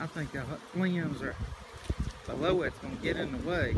I think the limbs are below it's gonna get in the way.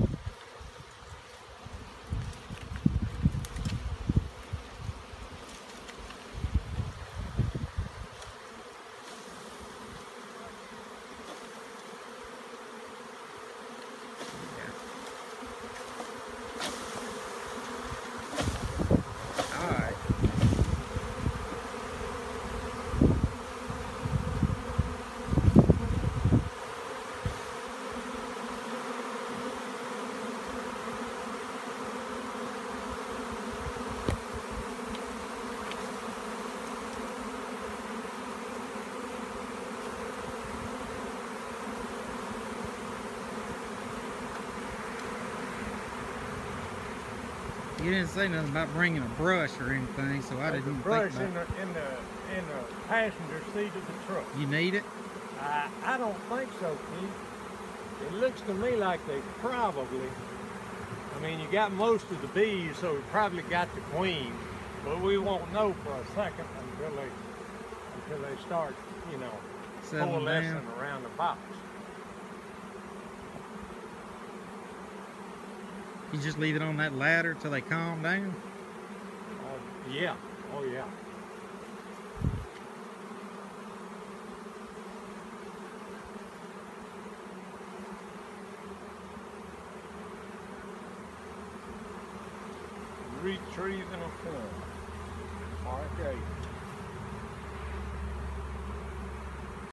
You didn't say nothing about bringing a brush or anything, so I There's didn't brush think in about the in the in the passenger seat of the truck. You need it? I I don't think so, Keith. It looks to me like they probably. I mean, you got most of the bees, so we probably got the queen, but we won't know for a second until they until they start, you know, coalescing around the box. You just leave it on that ladder till they calm down? Uh, yeah. Oh yeah. Retrieving a form. RK.